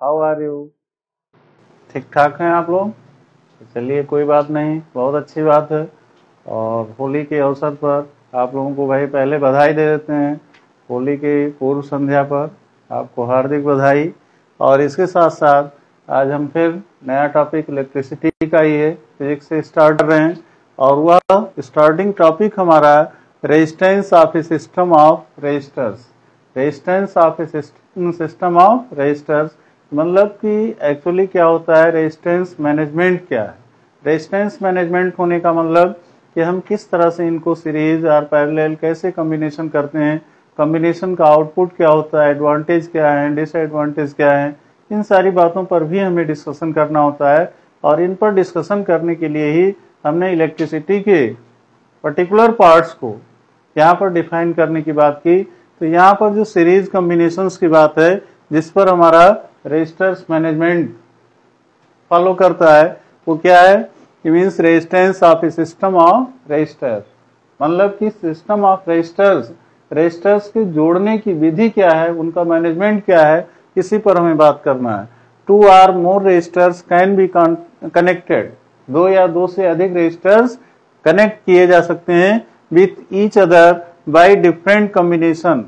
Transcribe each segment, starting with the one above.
How are you ठीक ठाक हैं आप लोग? चलिए कोई बात नहीं, बहुत अच्छी बात है। और होली के अवसर पर आप लोगों को भाई पहले बधाई दे देते हैं, होली के पूर्व संध्या पर आपको हार्दिक बधाई। और इसके साथ साथ आज हम फिर नया टॉपिक इलेक्ट्रिसिटी का ही है फिजिक्स से स्टार्ट कर रहे हैं। और वह स्टार्टिंग टॉपिक हमारा resistance of a system of resistors resistance of a system of resistors मतलब कि एक्चुअली क्या होता है? रेजिस्टेंस मैनेजमेंट क्या है? रेजिस्टेंस मैनेजमेंट होने का मतलब कि हम किस तरह से इनको सीरीज़ और पैरेलल कैसे कॉम्बिनेशन करते हैं? कॉम्बिनेशन का आउटपुट क्या होता है? एडवांटेज क्या है? डिसएडवांटेज क्या है? इन सारी बातों पर भी हमें डिस्कशन करना होता है और इन पर डिस्कशन करने के लिए ही हमने इलेक्ट्रिसिटी के पर्टिकुलर पार्ट्स को यहाँ पर डिफाइन करने की बात की। तो यहाँ पर जो सीरीज़ कॉम्बिनेशंस की बात है, जिस पर हमारा रजिस्टर्स मैनेजमेंट फॉलो करता है, वो क्या है? Means resistance of a system of resistor मतलब कि सिस्टम ऑफ़ रजिस्टर्स रजिस्टर्स के जोड़ने की विधि क्या है? उनका मैनेजमेंट क्या है? इसी पर हमें बात करना है। Two or more resistors can be connected दो या दो से अधिक रजिस्टर्स कनेक्ट किए जा सकते हैं with each other by different combination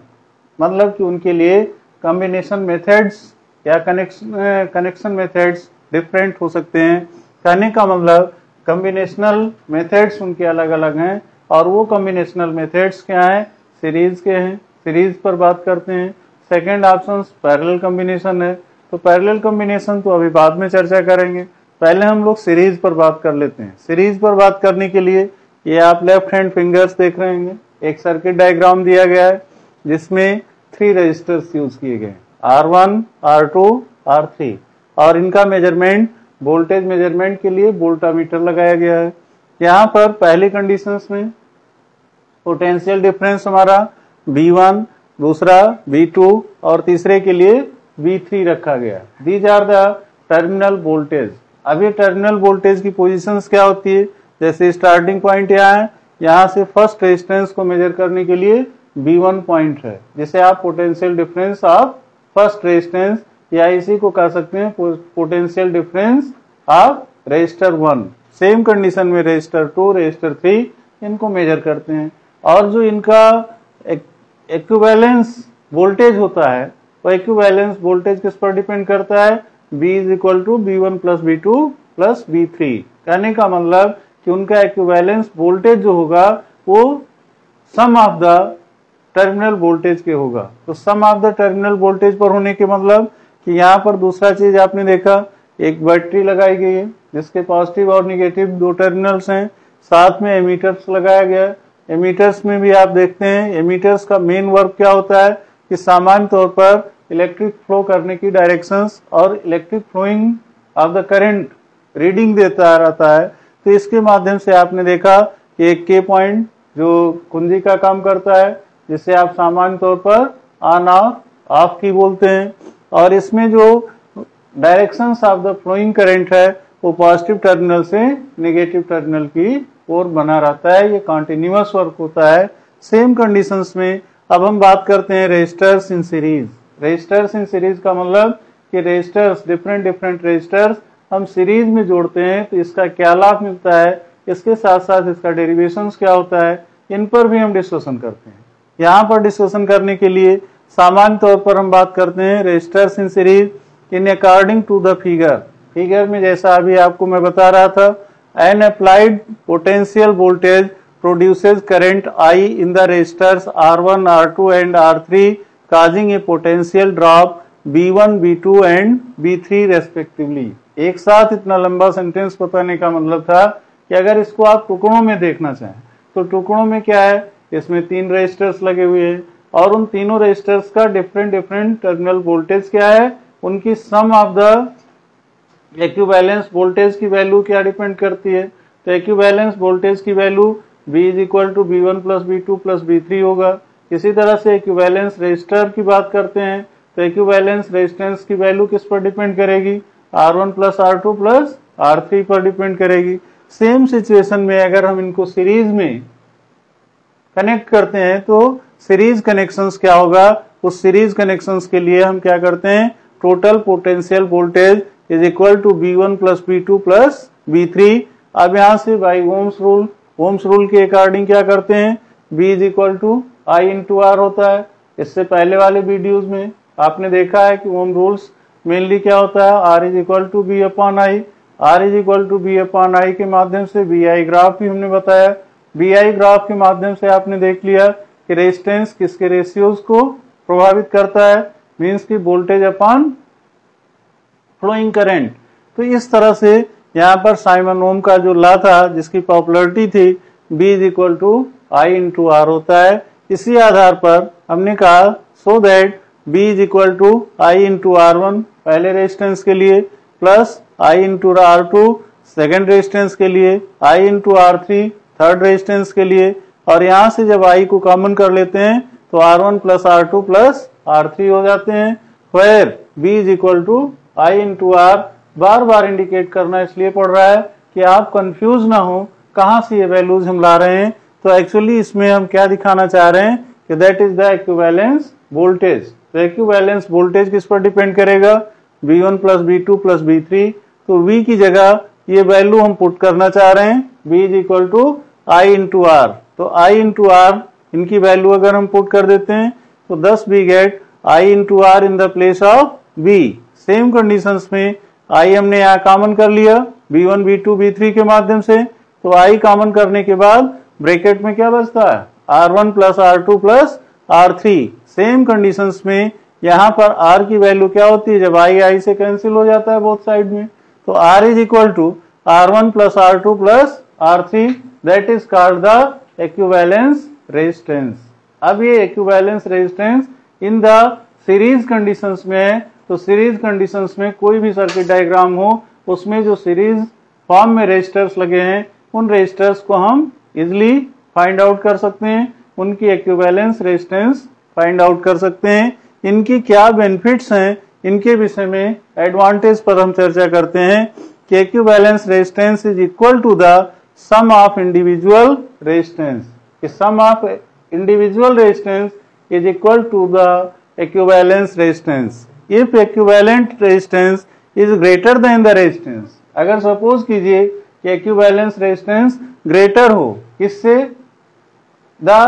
मतलब कि उनके लिए कॉम्बिनेशन मेथड्स या कनेक्शन कनेक्शन मेथड्स डिफरेंट हो सकते हैं? कहने का मतलब कम्बिनेशनल मेथड्स उनके अलग अलग हैं और वो कम्बिनेशनल मेथड्स क्या हैं? सीरीज़ के हैं। सीरीज़ पर बात करते हैं। सेकेंड ऑप्शन पैरेलल कम्बिनेशन है। तो पैरेलल कम्बिनेशन तो अभी बाद में चर्चा करेंगे। पहले हम लोग सीरीज़ पर बात कर लेते हैं। सीरीज़ पर बात करने के लिए ये आप लेफ़्ट हैंड फिंगर्स देख रहे हैं एक सर्किट डायग्राम दिया गया है, जिसमें थ्री रजिस्टर्स यूज़ किए गए हैं। R1, R2, R3 और इनका मेज़रमेंट वोल्टेज मेज़रमेंट के लिए वोल्टामीटर लगाया गया है। यहाँ पर पहली कंडीशंस में पोटेंशियल डिफरेंस हमारा V1 दूसरा V2 और तीसरे के लिए V3 रखा गया। These are the terminal voltage अब ये टर्मिनल वोल्टेज की पोजीशंस क्या होती है? जैसे स्टार्टिंग पॉइंट यहाँ है यहाँ से फ़र्स्ट रेजिस्टेंस को मेजर करने के लिए V1 पॉइंट है। जिसे आप potential difference of first resistance या इसी को कह सकते हैं potential difference of resistor one same condition में रजिस्टर टू रजिस्टर थ्री इनको मेजर करते हैं। और जो इनका एक्विवेलेंस वोल्टेज होता है, वो एक्विवेलेंस वोल्टेज किस पर डिपेंड करता है? V is equal to V one plus V two plus V three कहने का मतलब कि उनका एक्विवेलेंस वोल्टेज जो होगा, वो sum of the terminal voltage के होगा। तो sum of the terminal voltage पर होने के मतलब कि यहाँ पर दूसरा चीज़ आपने देखा, एक बैटरी लगाई गई है, जिसके पॉजिटिव और निगेटिव दो टर्मिनल्स हैं। साथ में एमीटर्स लगाया गया एमीटर्स में भी आप देखते हैं एमीटर्स का मेन वर्क क्या होता है कि सामान्य तौर पर इलेक्ट्रिक फ्लो करने की डायरेक्शंस और electric flowing of the current reading देता रहता है। तो इसके माध्यम से आपने देखा कि एक के पॉइंट जो कुंजी का काम करता है जिसे आप सामान्य तौर पर ऑन ऑफ़ ऑफ़ की बोलते हैं। और इसमें जो direction of the flowing current है, वो पॉजिटिव टर्मिनल से नेगेटिव टर्मिनल की ओर बना रहता है। ये कॉन्टिन्यूस वर्क होता है। सेम कंडीशंस में अब हम बात करते हैं resistors in series resistors in series का मतलब कि रजिस्टर्स डिफरेंट डिफरेंट रजिस्टर्स हम सीरीज़ में जोड़ते हैं तो इसका क्या लाभ मिलता है? इसके साथ साथ इसका डेरिवेशन क्या होता है? इन पर भी हम डिस्कशन करते हैं। यहाँ पर डिस्कशन करने के लिए सामान्य तौर पर हम बात करते हैं resistors in series in according to the figure figure में जैसा अभी आपको मैं बता रहा था an applied potential voltage produces current I in the resistors R1, R2 and R three causing a potential drop V one V two and V three respectively एक साथ इतना लंबा सेंटेंस बताने का मतलब था कि अगर इसको आप टुकड़ों में देखना चाहें तो टुकड़ों में क्या है? इसमें तीन रजिस्टर्स लगे हुए हैं। और उन तीनों रजिस्टर्स का डिफरेंट डिफरेंट टर्मिनल वोल्टेज क्या है? उनकी sum of the equivalence voltage की वैल्यू क्या डिपेंड करती है? तो एक्यूबैलेंस वोल्टेज की value V is equal to V one plus V two plus V three होगा। इसी तरह से एक्यूबैलेंस रजिस्टर की बात करते हैं। तो एक्यूबैलेंस रेजिस्टेंस की वैल्यू किस पर डिपेंड करेगी? R one plus R two plus R three पर डिपेंड करेगी। सेम सिचुएशन में अगर हम इनको सीरीज़ में कनेक्ट करते हैं तो सीरीज़ कनेक्शंस क्या होगा? उस सीरीज़ कनेक्शंस के लिए हम क्या करते हैं? Total potential voltage is equal to V one plus V two plus V three अब यहाँ से by Ohm's rule Ohm's rule के अकॉर्डिंग क्या करते हैं? V is equal to I into R होता है। इससे पहले वाले वीडियोज़ में आपने देखा है कि ओम रूल्स मेनली क्या होता है? R is equal to V upon I R is equal to V upon I के माध्यम से बी आई ग्राफ भी हमने बताया। बी आई ग्राफ के माध्यम से आपने देख लिया कि रेजिस्टेंस किसके रेशियोज को प्रभावित करता है? मीन्स की वोल्टेज अपॉन फ्लोइंग करंट तो इस तरह से यहाँ पर साइमन ओम का जो ला था, जिसकी पॉपुलरिटी थी V is equal to I into R होता है। इसी आधार पर हमने कहा so that V is equal to I into R one पहले रेजिस्टेंस के लिए plus I into R two second resistance के लिए I into R three third resistance के लिए। और यहाँ से जब आई को कॉमन कर लेते हैं तो R one plus R two plus R three हो जाते हैं। Where V is equal to I into R बार बार इंडिकेट करना इसलिए पड़ रहा है कि आप कंफ्यूज ना हो, कहाँ से ये वैल्यूज़ हम ला रहे हैं। तो एक्चुअली इसमें हम क्या दिखाना चाह रहे हैं कि that is the equivalence voltage तो इक्विवेलेंस वोल्टेज किस पर डिपेंड करेगा? V1 one plus V two plus V three तो V की जगह ये वैल्यू हम पुट करना चाह रहे हैं। V is equal to I into R तो आई इंटू आर इनकी वैल्यू अगर हम पुट कर देते हैं तो thus we get I into R in the place of V same condition में I हमने यहाँ कॉमन कर लिया V1 V2 V3 के माध्यम से। तो आई कॉमन करने के बाद ब्रेकेट में क्या बचता है? R one plus R two plus R three same condition में यहाँ पर आर की वैल्यू क्या होती है? जब आई आई से कैंसिल हो जाता है बोथ साइड में। तो R is equal to R one plus R two plus three that is called the equivalence resistance अब ये equivalence resistance in the series conditions में तो सीरीज़ कंडीशंस में कोई भी सर्किट डायग्राम हो, उसमें जो सीरीज़ फॉर्म में रेजिस्टर्स लगे हैं, उन रेजिस्टर्स को हम इजिली फाइंड आउट कर सकते हैं, उनकी एक्यूवैलेंस रेजिस्टेंस फाइंड आउट कर सकते हैं। इनकी क्या बेनिफिट्स हैं, इनके विषय में एडवांटेज पर हम चर्चा करते हैं कि equivalence resistance is equal to the sum of individual resistance sum of individual resistance is equal to the equivalence resistance. If equivalent resistance is greater than the resistance, अगर सपोज़ कीजिए कि equivalence resistance greater हो किससे the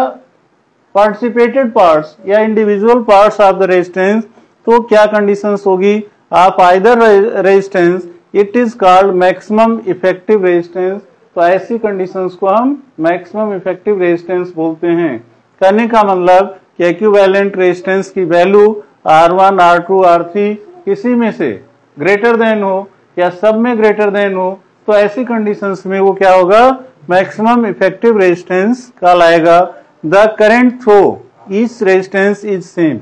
participated parts या individual parts of the resistance तो क्या conditions होगी? आप either resistance it is called maximum effective resistance तो ऐसी कंडीशंस को हम मैक्सिमम इफ़ेक्टिव रेजिस्टेंस बोलते हैं। कहने का मतलब कि इक्विवेलेंट रेजिस्टेंस की वैल्यू R1, R2, R3 किसी में से ग्रेटर देन हो या सब में ग्रेटर देन हो तो ऐसी कंडीशंस में वो क्या होगा? मैक्सिमम इफ़ेक्टिव रेजिस्टेंस का लाएगा the current through each resistance is same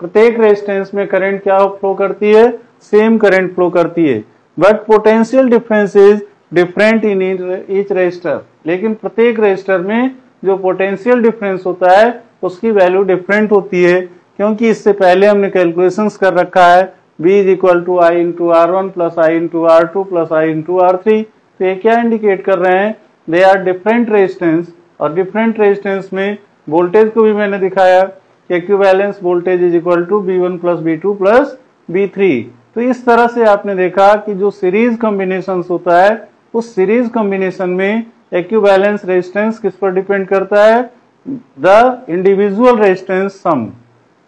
प्रत्येक रेजिस्टेंस में करंट क्या फ्लो करती है? सेम करंट फ्लो करती है। But potential difference is different in each resistor लेकिन प्रत्येक रजिस्टर में जो पोटेंशियल डिफरेंस होता है, उसकी वैल्यू डिफरेंट होती है, क्योंकि इससे पहले हमने कैलकुलेशन कर रखा है, b is equal to I into R one plus I into R two plus I into R three तो ये क्या इंडिकेट कर रहे हैं? दे आर डिफरेंट रेजिस्टेंस और डिफरेंट रेजिस्टेंस में वोल्टेज को भी मैंने दिखाया equivalence voltage is equal to V one plus V two plus V three तो इस तरह से आपने देखा कि जो सीरीज़ कॉम्बिनेशन होता है उस सीरीज़ कॉम्बिनेशन में एक्यूबैलेंस रेजिस्टेंस किस पर डिपेंड करता है? द इंडिविजुअल रेजिस्टेंस सम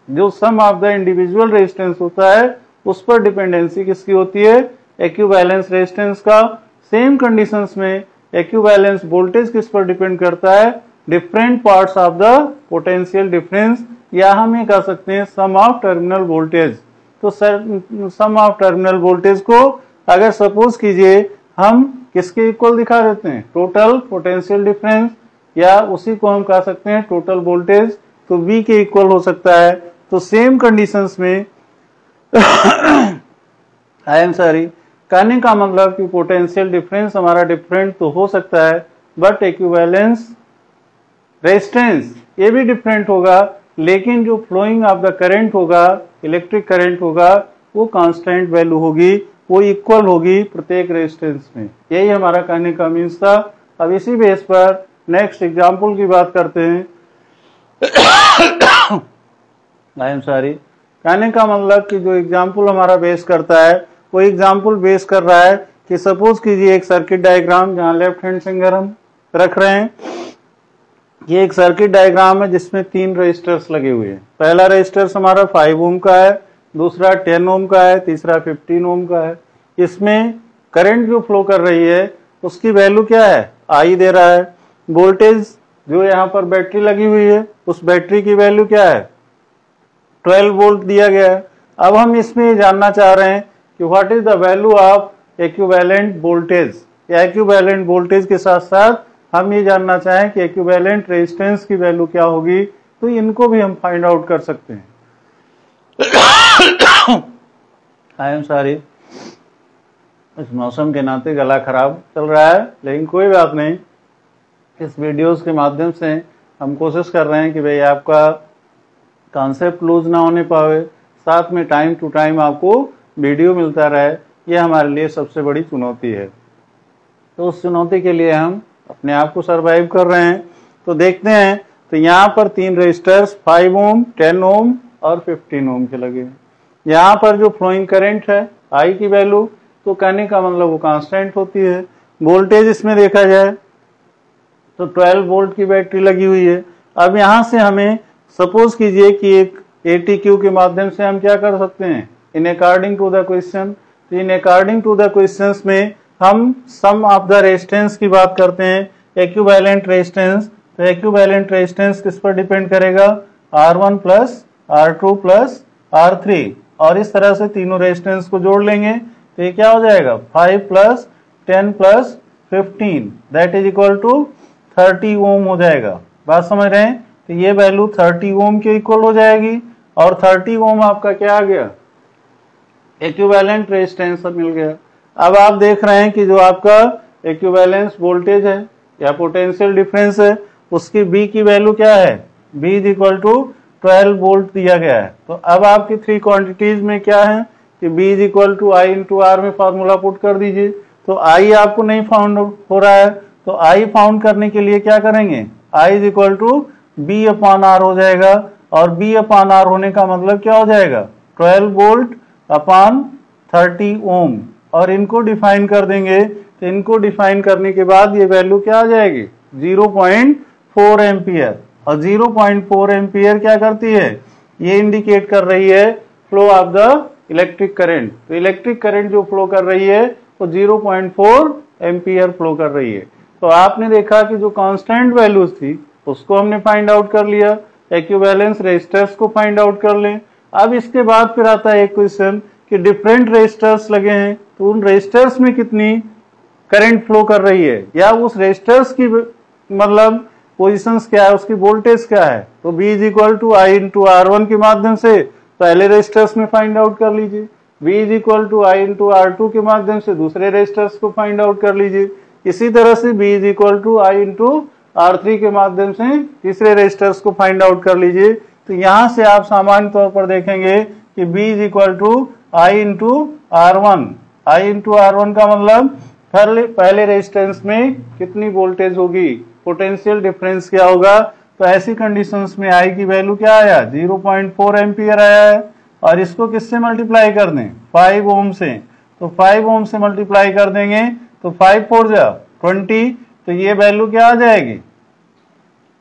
जो sum of the individual resistance होता है, उस पर डिपेंडेंसी किसकी होती है? एक्यूबैलेंस रेजिस्टेंस का। सेम कंडीशंस में एक्यूबैलेंस वोल्टेज किस पर डिपेंड करता है? Different parts of the potential difference या हम ये कह सकते हैं सम ऑफ़ टर्मिनल वोल्टेज तो सम ऑफ़ टर्मिनल वोल्टेज को अगर सपोज़ कीजिए, हम किसके इक्वल दिखा देते हैं? टोटल पोटेंशियल डिफरेंस या उसी को हम कह सकते हैं टोटल वोल्टेज तो V के इक्वल हो सकता है। तो सेम कंडीशंस में आई एम सॉरी कहने का मतलब कि पोटेंशियल डिफरेंस हमारा डिफरेंट तो हो सकता है बट इक्विवेलेंस रेजिस्टेंस ये भी डिफरेंट होगा, लेकिन जो फ्लोइंग ऑफ़ द करंट होगा इलेक्ट्रिक करंट होगा, वो कांस्टेंट वैल्यू होगी। वो इक्वल होगी प्रत्येक रेजिस्टेंस में। यही हमारा कहने का मीन्स था। अब इसी बेस पर नेक्स्ट एग्ज़ाम्पल की बात करते हैं। आई एम सॉरी कहने का मतलब कि जो एग्ज़ाम्पल हमारा बेस करता है, वो एग्ज़ाम्पल बेस कर रहा है कि सपोज़ कीजिए एक सर्किट डायग्राम जहाँ लेफ़्ट हैंड फिंगर हम रख रहे हैं। ये एक सर्किट डायग्राम है जिसमें तीन रजिस्टर्स लगे हुए हैं। पहला रजिस्टर्स हमारा फाइव ओम का है। दूसरा टेन ओम का है, तीसरा फिफ्टीन ओम का है। इसमें करंट जो फ्लो कर रही है, उसकी वैल्यू क्या है? आई दे रहा है। वोल्टेज जो यहाँ पर बैटरी लगी हुई है, उस बैटरी की वैल्यू क्या है? 12 वोल्ट दिया गया है। अब हम इसमें जानना चाह रहे हैं कि what is the value of equivalent voltage या वोल्टेज के साथ साथ हम ये जानना चाहें कि एक्यूवेलेंट रेजिस्टेंस की वैल्यू क्या होगी तो इनको भी हम फाइंड आउट कर सकते हैं। I am sorry. इस मौसम के नाते गला खराब चल रहा है, लेकिन कोई बात नहीं। इस वीडियोस के माध्यम से हम कोशिश कर रहे हैं कि भाई आपका कॉन्सेप्ट लूज ना होने पावे। साथ में टाइम टू टाइम आपको वीडियो मिलता रहे। ये हमारे लिए सबसे बड़ी चुनौती है। तो उस चुनौती के लिए हम अपने आप को सरवाइव कर रहे हैं। तो देखते हैं तो यहाँ पर तीन resistors five ohm ten ohm और फिफ्टीन ओम के लगे। यहाँ पर जो फ्लोइंग करंट है आई की वैल्यू तो कहने का मतलब वो कांस्टेंट होती है। वोल्टेज इसमें देखा जाए तो 12 वोल्ट की बैटरी लगी हुई है। अब यहाँ से हमें सपोज़ कीजिए कि एक एटीक्यू के माध्यम से हम क्या कर सकते हैं? In according to the question तो in according to the question में हम सम ऑफ़ द रेजिस्टेंस की बात करते हैं। एक्यूबैलेंट रेजिस्टेंस तो एक्यूबैलेंट रेजिस्टेंस किस पर डिपेंड करेगा? R one plus R two plus R three और इस तरह से तीनों रेजिस्टेंस को जोड़ लेंगे तो ये क्या हो जाएगा? Five plus ten plus fifteen that is equal to thirty ohm हो जाएगा। बात समझ रहे हैं? तो ये वैल्यू थर्टी ओम के इक्वल हो जाएगी, और थर्टी ओम आपका क्या आ गया? इक्विवेलेंट रेजिस्टेंस मिल गया। अब आप देख रहे हैं कि जो आपका इक्विवेलेंस वोल्टेज है या पोटेंशियल डिफरेंस है, उसकी बी की वैल्यू क्या है? V is equal to twelve volt दिया गया है। तो अब आपकी थ्री क्वांटिटीज में क्या है कि V is equal to I into R में फॉर्मूला पुट कर दीजिए। तो आई आपको नहीं फाउंड हो रहा है। तो आई फाउंड करने के लिए क्या करेंगे? I is equal to V upon R हो जाएगा और बी अपॉन आर होने का मतलब क्या हो जाएगा? Twelve volt upon thirty ohm. और इनको डिफाइन कर देंगे। तो इनको डिफाइन करने के बाद ये वैल्यू क्या आ जाएगी? ज़ीरो पॉइंट फोर एम्पियर और 0.4 एम्पियर क्या करती है? ये इंडिकेट कर रही है flow of the electric current तो इलेक्ट्रिक करंट जो फ्लो कर रही है, वो 0.4 एम्पियर फ्लो कर रही है। तो आपने देखा कि जो कांस्टेंट वैल्यूज़ थी, उसको हमने फाइंड आउट कर लिया। एक्यूबैलेंस रेजिस्टर्स को फाइंड आउट कर लें। अब इसके बाद फिर आता है एक क्वेश्चन कि डिफरेंट रेजिस्टर्स लगे हैं तो उन रेजिस्टर्स में कितनी करंट फ्लो कर रही है? या उस रेजिस्टर्स की मतलब पोजिशन क्या है, उसकी वोल्टेज क्या है? तो V is equal to I into R one के माध्यम से पहले रजिस्टर्स में फाइंड आउट कर लीजिए। V is equal to I into R two के माध्यम से दूसरे रेजिस्टर्स को फाइंड आउट कर लीजिए। इसी तरह से V is equal to I into R three के माध्यम से तीसरे रजिस्टर्स को फाइंड आउट कर लीजिए। तो यहाँ से आप सामान्य तौर पर देखेंगे कि V is equal to I into R one I into R one का मतलब पहले पहले रेजिस्टेंस में कितनी वोल्टेज होगी? पोटेंशियल डिफरेंस क्या होगा? तो ऐसी कंडीशंस में आई की वैल्यू क्या आया? 0.4 पॉइंट एम्पियर आया है। और इसको किससे मल्टीप्लाई कर दें 5 ओम से। तो 5 ओम से मल्टीप्लाई कर देंगे तो 5 फोर जा 20 तो ये वैल्यू क्या आ जाएगी?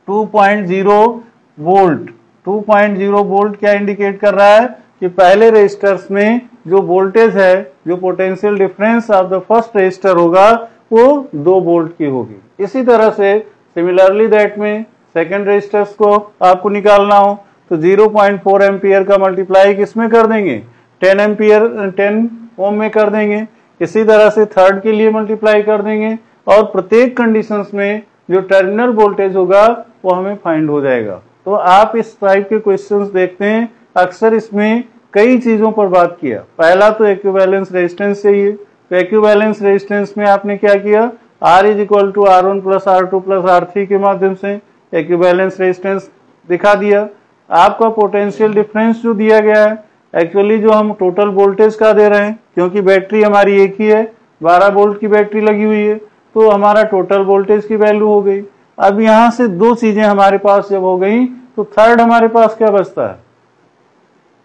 2.0 वोल्ट 2.0 वोल्ट क्या इंडिकेट कर रहा है? कि पहले रजिस्टर्स में जो वोल्टेज है, जो potential difference of the first resistor होगा, वो दो वोल्ट की होगी। इसी तरह से सिमिलरली दैट में सेकेंड रेजिस्टर्स को आपको निकालना हो तो 0.4 पॉइंट का मल्टीप्लाई किसमें कर देंगे? 10 एम्पियर 10 ओम में कर देंगे। इसी तरह से थर्ड के लिए मल्टीप्लाई कर देंगे और प्रत्येक कंडीशंस में जो टर्मिनल वोल्टेज होगा, वो हमें फाइंड हो जाएगा। तो आप इस टाइप के क्वेश्चंस देखते हैं। अक्सर इसमें कई चीज़ों पर बात किया। पहला तो इक्विवेलेंस रेजिस्टेंस चाहिए। तो इक्विवेलेंस रेजिस्टेंस में आपने क्या किया? R is equal to R one plus R two plus R three के माध्यम से इक्विवेलेंस रेजिस्टेंस दिखा दिया। आपका पोटेंशियल डिफरेंस जो दिया गया है एक्चुअली जो हम टोटल वोल्टेज का दे रहे हैं, क्योंकि बैटरी हमारी एक ही है 12 वोल्ट की बैटरी लगी हुई है तो हमारा टोटल वोल्टेज की वैल्यू हो गई। अब यहाँ से दो चीज़ें हमारे पास जब हो गई तो थर्ड हमारे पास क्या बचता है?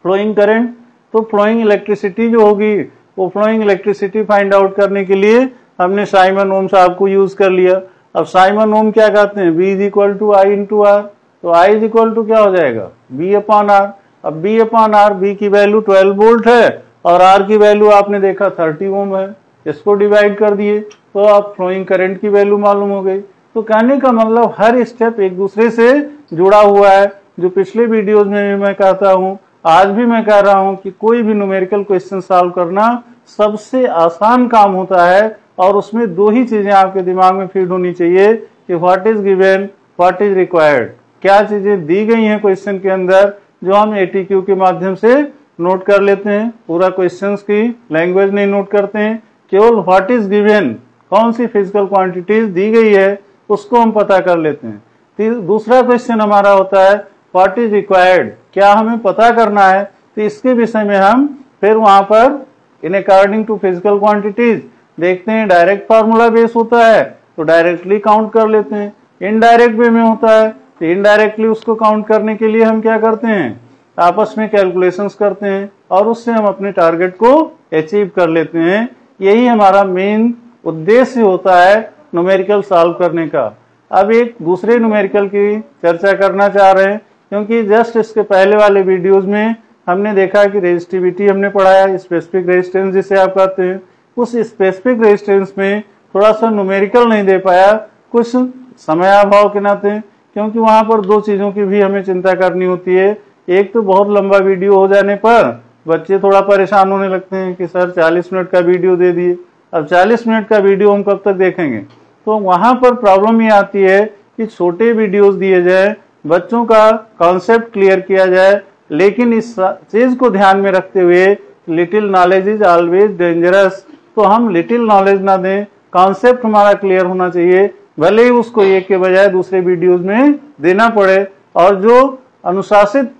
फ्लोइंग करंट तो फ्लोइंग इलेक्ट्रिसिटी जो होगी, वो फ्लोइंग इलेक्ट्रिसिटी फाइंड आउट करने के लिए हमने साइमन ओम साहब को यूज़ कर लिया। अब साइमन ओम क्या कहते हैं? B is equal to I into R तो आई इज़ इक्वल टू क्या हो जाएगा? बी अपॉन आर अब बी अपॉन आर बी की वैल्यू 12 वोल्ट है और आर की वैल्यू आपने देखा 30 ओम है। इसको डिवाइड कर दिए तो आप फ्लोइंग करंट की वैल्यू मालूम हो गई। तो कहने का मतलब हर स्टेप एक दूसरे से जुड़ा हुआ है, जो पिछले वीडियोज़ में भी मैं कहता हूँ, आज भी मैं कह रहा हूँ कि कोई भी न्यूमेरिकल क्वेश्चन सॉल्व करना सबसे आसान काम होता है और उसमें दो ही चीज़ें आपके दिमाग में फ़ीड होनी चाहिए कि what is given what is required क्या चीज़ें दी गई हैं क्वेश्चन के अंदर जो हम एटीक्यू के माध्यम से नोट कर लेते हैं? पूरा क्वेश्चन की लैंग्वेज नहीं नोट करते हैं। केवल व्हाट इज़ गिवेन कौन सी फ़िज़िकल क्वांटिटीज दी गई है, उसको हम पता कर लेते हैं। दूसरा क्वेश्चन हमारा होता है व्हाट इज़ रिक्वायर्ड क्या हमें पता करना है? तो इसके विषय में हम फिर वहाँ पर इन अकॉर्डिंग टू फ़िज़िकल क्वांटिटीज देखते हैं डायरेक्ट फार्मूला बेस होता है तो डायरेक्टली काउंट कर लेते हैं। इनडायरेक्ट वे में होता है तो इनडायरेक्टली उसको काउंट करने के लिए हम क्या करते हैं? आपस में कैलकुलेशंस करते हैं, और उससे हम अपने टारगेट को अचीव कर लेते हैं। यही हमारा मेन उद्देश्य होता है न्यूमेरिकल सॉल्व करने का। अब एक दूसरे न्यूमेरिकल की चर्चा करना चाह रहे हैं, क्योंकि जस्ट इसके पहले वाले वीडियोज़ में हमने देखा कि रेजिस्टिविटी हमने पढ़ाया स्पेसिफिक रेजिस्टेंस जिसे आप कहते हैं। उस स्पेसिफिक रेजिस्टेंस में थोड़ा सा न्यूमेरिकल नहीं दे पाया। कुछ समय अभाव के नाते, क्योंकि वहाँ पर दो चीज़ों की भी हमें चिंता करनी होती है। एक तो बहुत लंबा वीडियो हो जाने पर बच्चे थोड़ा परेशान होने लगते हैं कि, सर 40 मिनट का वीडियो दे दिए। अब 40 मिनट का वीडियो हम कब तक देखेंगे? तो वहाँ पर प्रॉब्लम ये आती है कि छोटे वीडियोस दिए जाए, बच्चों का कॉन्सेप्ट क्लियर किया जाए, लेकिन इस चीज़ को ध्यान में रखते हुए little knowledge is always dangerous तो हम लिटिल नॉलेज ना दें कॉन्सेप्ट हमारा क्लियर होना चाहिए, भले ही उसको एक के बजाय दूसरे वीडियोज़ में देना पड़े। और जो अनुशासित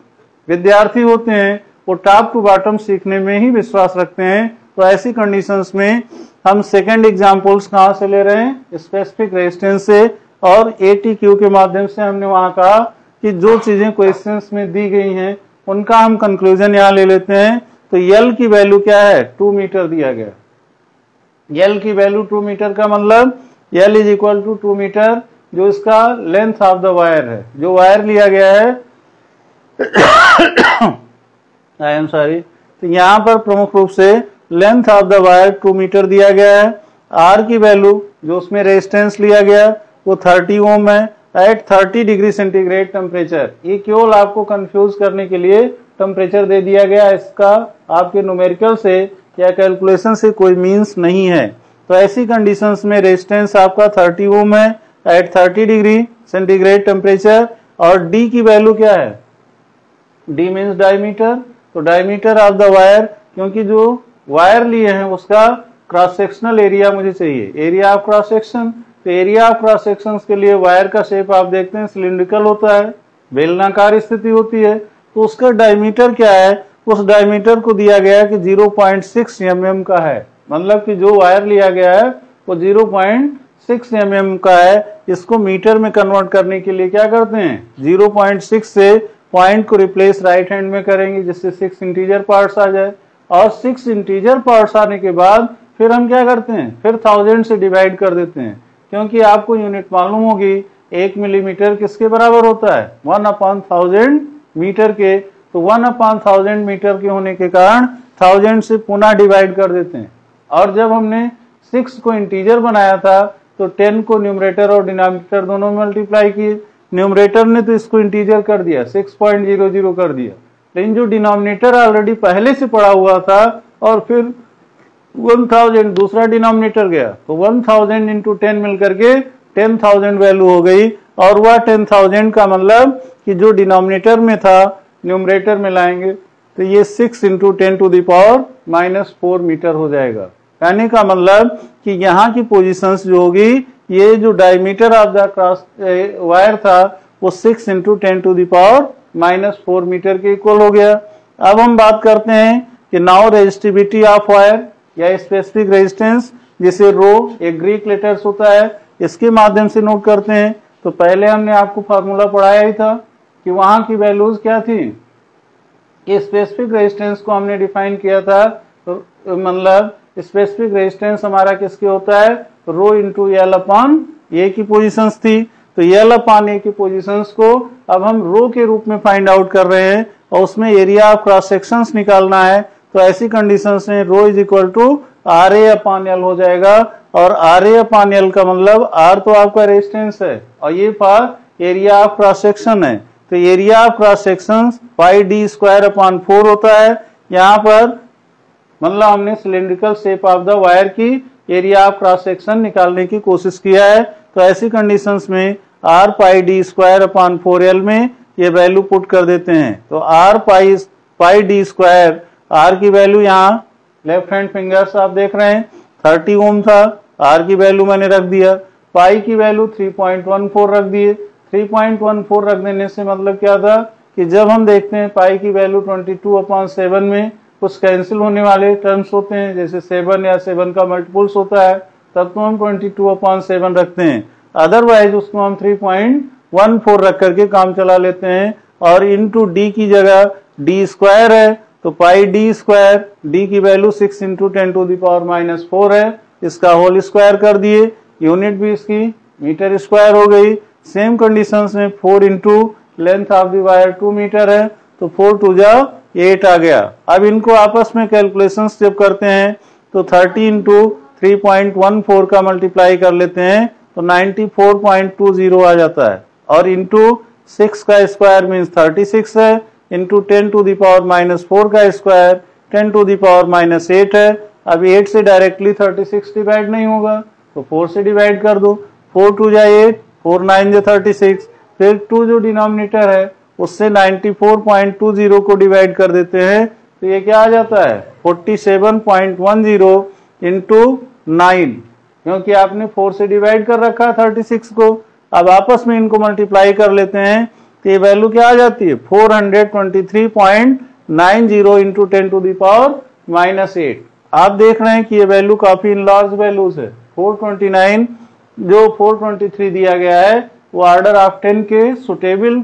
विद्यार्थी होते हैं, वो टॉप टू बॉटम सीखने में ही विश्वास रखते हैं। तो ऐसी कंडीशंस में हम सेकंड एग्जांपल्स कहाँ से ले रहे हैं? स्पेसिफिक रेजिस्टेंस से। और एटीक्यू के माध्यम से हमने वहाँ कहा कि जो चीज़ें क्वेश्चन में दी गई हैं, उनका हम कंक्लूजन यहाँ ले लेते हैं। तो यल की वैल्यू क्या है? टू मीटर दिया गया। यल की वैल्यू टू मीटर का मतलब L is equal to two meter जो इसका लेंथ ऑफ़ द वायर है। जो वायर लिया गया है। आई एम सॉरी तो यहाँ पर प्रमुख रूप से length of the wire two meter दिया गया है। आर की वैल्यू जो उसमें रेजिस्टेंस लिया गया, वो 30 ओम है। एट 30 डिग्री सेंटीग्रेड टेम्परेचर ये केवल आपको कंफ्यूज करने के लिए टेम्परेचर दे दिया गया इसका आपके न्यूमेरिकल से या कैलकुलेशन से कोई मीन्स नहीं है। तो ऐसी कंडीशंस में रेजिस्टेंस आपका 30 ओम है एट 30 डिग्री सेंटीग्रेड टेम्परेचर और डी की वैल्यू क्या है? डी मीन्स डायमीटर तो डायमीटर ऑफ़ द वायर क्योंकि जो वायर लिए हैं, उसका क्रॉस सेक्शनल एरिया मुझे चाहिए। एरिया ऑफ़ क्रॉस सेक्शन तो एरिया ऑफ़ क्रॉस सेक्शन के लिए वायर का शेप आप देखते हैं सिलिंड्रिकल होता है, बेलनाकार स्थिति होती है। तो उसका डायमीटर क्या है? उस डायमीटर को दिया गया कि 0.6 पॉइंट mm का है। मतलब कि जो वायर लिया गया है, वो 0.6 mm का है। इसको मीटर में कन्वर्ट करने के लिए क्या करते हैं? 0.6 से पॉइंट को रिप्लेस राइट हैंड में करेंगे, जिससे सिक्स इंटीजर पार्ट्स आ जाए। और सिक्स इंटीजर पार्ट्स आने के बाद फिर हम क्या करते हैं? फिर थाउज़ेंड से डिवाइड कर देते हैं। क्योंकि आपको यूनिट मालूम होगी, एक मिलीमीटर किसके बराबर होता है? वन अपॉन थाउज़ेंड मीटर के। तो वन अपॉन थाउज़ेंड मीटर के होने के कारण थाउज़ेंड से पुनः डिवाइड कर देते हैं। और जब हमने सिक्स को इंटीजर बनाया था तो टेन को न्यूमरेटर और डिनोमिनेटर दोनों में मल्टीप्लाई किए। न्यूमरेटर ने तो इसको इंटीजर कर दिया, सिक्स पॉइंट ज़ीरो ज़ीरो कर दिया। लेकिन जो डिनोमिनेटर ऑलरेडी पहले से पड़ा हुआ था, और फिर वन थाउज़ेंड, दूसरा डिनोमिनेटर गया तो वन थाउज़ेंड इंटू टेन मिल करके टेन थाउज़ेंड वैल्यू हो गई। और वह टेन थाउज़ेंड का मतलब कि जो डिनोमिनेटर में था न्यूमरेटर में लाएँगे तो ये six into ten to the power minus four meter हो जाएगा। कहने का मतलब कि यहाँ की पोजिशन जो होगी, ये जो diameter of the cross wire था, वो six into ten to the power minus four meter के इक्वल हो गया। अब हम बात करते हैं कि नाउ रेजिस्टिविटी ऑफ़ वायर या स्पेसिफिक रेजिस्टेंस जिसे रो एक ग्रीक लेटर्स होता है, इसके माध्यम से नोट करते हैं। तो पहले हमने आपको फार्मूला पढ़ाया ही था। कि वहाँ की वैल्यूज़ क्या थी? कि स्पेसिफिक रेजिस्टेंस को हमने डिफाइन किया था मतलब स्पेसिफिक रेजिस्टेंस हमारा किसके होता है? Rho into L upon A की पोजिशन थी। तो एल अपॉन ए की पोजिशन को अब हम रो के रूप में फाइंड आउट कर रहे हैं और उसमें एरिया ऑफ़ क्रॉस सेक्शन निकालना है। तो ऐसी कंडीशन में rho is equal to R A upon L हो जाएगा और आर ए अपॉन एल का मतलब आर तो आपका रेजिस्टेंस है और ये for area of cross section है। तो area of cross section pi D square upon four होता है। यहाँ पर मतलब हमने cylindrical shape of the wire की एरिया ऑफ़ क्रॉस सेक्शन निकालने की कोशिश किया है। तो ऐसी कंडीशंस में R pi D square upon four L में ये वैल्यू पुट कर देते हैं। तो R pi pi D square R की वैल्यू यहाँ लेफ़्ट हैंड फिंगर्स आप देख रहे हैं थर्टी ओम था। आर की वैल्यू मैंने रख दिया। पाई की value three point one four रख दिए। थ्री पॉइंट वन फोर रख देने से मतलब क्या था कि जब हम देखते हैं पाई की value twenty two upon seven में कुछ कैंसिल होने वाले टर्म्स होते हैं, जैसे सेवन या सेवन का मल्टीपुल्स होता है, तब तो हम ट्वेंटी टू अपॉन सेवन रखते हैं। अदरवाइज़ उसको हम थ्री पॉइंट वन फोर रख करके काम चला लेते हैं और इंटू डी की जगह डी स्क्वायर है तो पाई डी स्क्वायर डी की value six into ten to the power minus four है। इसका होल स्क्वायर कर दिए। यूनिट भी इसकी मीटर स्क्वायर हो गई। सेम कंडीशन में four into length of the wire two meter है तो फोर टू जा एट आ गया। अब इनको आपस में कैलकुलेशन जब करते हैं तो thirty into three point one four का मल्टीप्लाई कर लेते हैं तो ninety four point two zero आ जाता है। और इंटू सिक्स का स्क्वायर मीन्स थर्टी सिक्स है into ten to the power minus four का square ten to the power minus eight है। अब एट से डायरेक्टली थर्टी सिक्स डिवाइड नहीं होगा तो फोर से डिवाइड कर दो। फोर टू जा एट फोर नाइन जो थर्टी सिक्स, फिर टू जो डिनोमिनेटर है, उससे ninety four point two zero को डिवाइड कर देते हैं तो ये क्या आ जाता है? Forty seven point one zero into nine क्योंकि आपने फोर से डिवाइड कर रखा है थर्टी सिक्स को, अब आपस में इनको मल्टीप्लाई कर लेते हैं तो ये वैल्यू क्या आ जाती है? Four hundred twenty three point nine zero into ten to the power minus eight आप देख रहे हैं कि ये वैल्यू काफ़ी इन लार्ज वैल्यूज़ है। फोर ट्वेंटी नाइन जो फोर ट्वेंटी थ्री दिया गया है, वो ऑर्डर ऑफ़ टेन के सुटेबल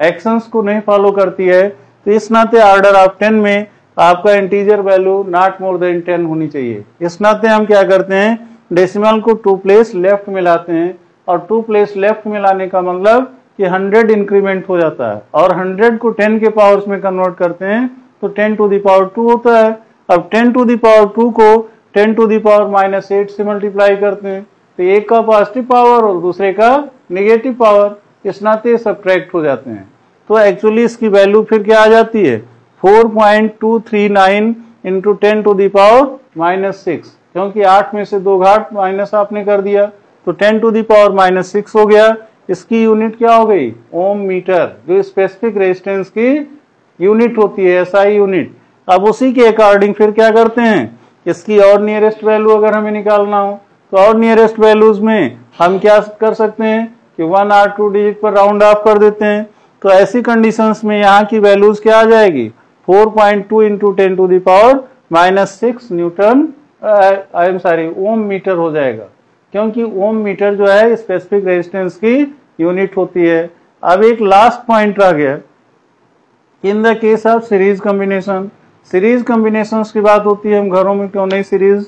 एक्शंस को नहीं फॉलो करती है। तो इस नाते ऑर्डर ऑफ़ टेन में आपका integer value not more than ten होनी चाहिए। इस नाते हम क्या करते हैं डेसिमल को टू प्लेस लेफ़्ट मिलाते हैं और टू प्लेस लेफ़्ट मिलाने का मतलब कि 100 इंक्रीमेंट हो जाता है। और 100 को 10 के पावर्स में कन्वर्ट करते हैं तो 10 टू दावर टू होता है। अब 10 टू दावर टू को 10 to the power minus eight से मल्टीप्लाई करते हैं। तो एक का पॉजिटिव पावर और दूसरे का नेगेटिव पावर इस नाते सब्ट्रैक्ट हो जाते हैं। तो एक्चुअली इसकी वैल्यू फिर क्या आ जाती है? 4.239 point two three nine into ten to the power minus six क्योंकि आठ में से दो घाट माइनस आपने कर दिया तो ten to the power minus six हो गया। इसकी यूनिट क्या हो गई? ओम मीटर जो स्पेसिफिक रेजिस्टेंस की यूनिट होती है एसआई यूनिट अब उसी के अकॉर्डिंग फिर क्या करते हैं? इसकी और नियरेस्ट वैल्यू अगर हमें निकालना हो तो और नियरेस्ट वैल्यूज़ में हम क्या कर सकते हैं कि वन आर टू डिजिट पर राउंड ऑफ़ कर देते हैं। तो ऐसी कंडीशंस में यहाँ की वैल्यूज़ क्या आ जाएगी? 4.2 point two into ten to the power minus six newton I am sorry ohm meter हो जाएगा। क्योंकि ओम मीटर जो है स्पेसिफिक रेजिस्टेंस की यूनिट होती है। अब एक लास्ट पॉइंट रह गया। In the case of series combination series combination की बात होती है, हम घरों में क्यों नहीं सीरीज़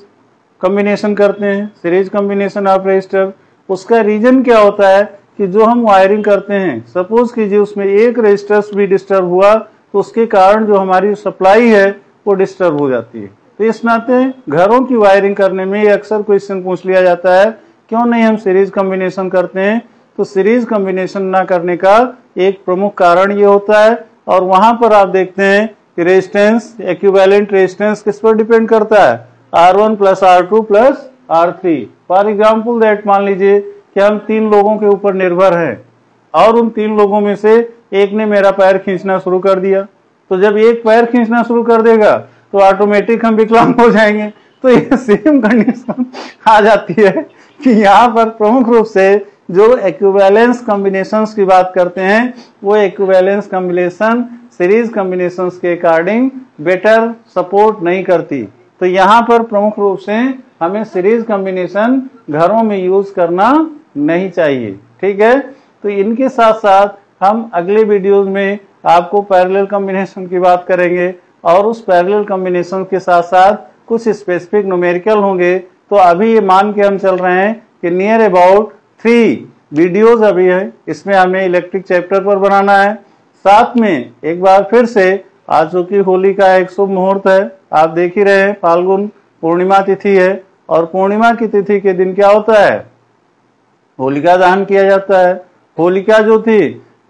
कॉम्बिनेशन करते हैं सीरीज़ कॉम्बिनेशन ऑफ़ रजिस्टर उसका रीजन क्या होता है कि जो हम वायरिंग करते हैं सपोज़ कीजिए उसमें एक रजिस्टर्स भी डिस्टर्ब हुआ तो उसके कारण जो हमारी सप्लाई है, वो डिस्टर्ब हो जाती है। तो इस नाते घरों की वायरिंग करने में अक्सर क्वेश्चन पूछ लिया जाता है, क्यों नहीं हम सीरीज़ कॉम्बिनेशन करते हैं? तो सीरीज़ कॉम्बिनेशन ना करने का एक प्रमुख कारण ये होता है, और वहाँ पर आप देखते हैं कि रेजिस्टेंस इक्विवेलेंट रेजिस्टेंस किस पर डिपेंड करता है? R one plus R two plus R three for example that मान लीजिए कि हम तीन लोगों के ऊपर निर्भर हैं और उन तीन लोगों में से एक ने मेरा पैर खींचना शुरू कर दिया। तो जब एक पैर खींचना शुरू कर देगा तो ऑटोमेटिक हम विकलांग हो जाएँगे। तो ये सेम कंडीशन आ जाती है कि यहाँ पर प्रमुख रूप से जो एक्विवेलेंस कॉम्बिनेशन की बात करते हैं, वो एक्विवेलेंस कॉम्बिनेशन सीरीज़ कॉम्बिनेशन के अकॉर्डिंग बेटर सपोर्ट नहीं करती। तो यहाँ पर प्रमुख रूप से हमें सीरीज़ कॉम्बिनेशन घरों में यूज़ करना नहीं चाहिए। ठीक है? तो इनके साथ साथ हम अगले वीडियोज़ में आपको पैरेलल कॉम्बिनेशन की बात करेंगे और उस पैरेलल कॉम्बिनेशन के साथ साथ कुछ स्पेसिफिक न्यूमेरिकल होंगे। तो अभी ये मान के हम चल रहे हैं कि नियर अबाउट थ्री वीडियोज़ अभी है। इसमें हमें इलेक्ट्रिक चैप्टर पर बनाना है। साथ में एक बार फिर से आज चूँकि होली का एक शुभ मुहूर्त है, आप देख ही रहे हैं, फाल्गुन पूर्णिमा तिथि है और पूर्णिमा की तिथि के दिन क्या होता है? होलिका दहन किया जाता है। होलिका जो थी?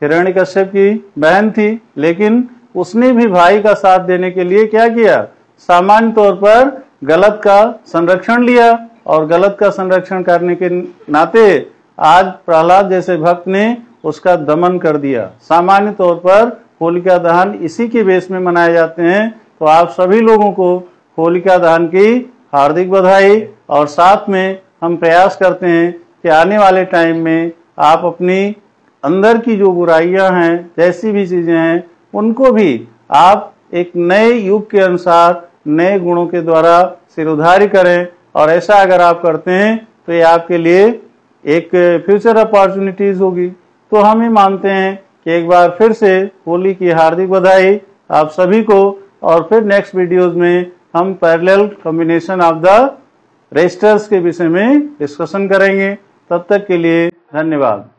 हिरण्य कश्यप की बहन थी, लेकिन उसने भी भाई का साथ देने के लिए क्या किया? सामान्य तौर पर गलत का संरक्षण लिया और गलत का संरक्षण करने के नाते आज प्रहलाद जैसे भक्त ने उसका दमन कर दिया। सामान्य तौर पर होलिका दहन इसी के बेस में मनाए जाते हैं। तो आप सभी लोगों को होलिका दहन की हार्दिक बधाई और साथ में हम प्रयास करते हैं कि आने वाले टाइम में आप अपनी अंदर की जो बुराइयाँ हैं, जैसी भी चीज़ें हैं, उनको भी आप एक नए युग के अनुसार, नए गुणों के द्वारा सिरोधारी करें। और ऐसा अगर आप करते हैं तो ये आपके लिए एक फ्यूचर अपॉर्चुनिटीज़ होगी। तो हम ही मानते हैं एक बार फिर से होली की हार्दिक बधाई आप सभी को और फिर नेक्स्ट वीडियोस में हम parallel combination of the resistors के विषय में डिस्कशन करेंगे। तब तक के लिए धन्यवाद।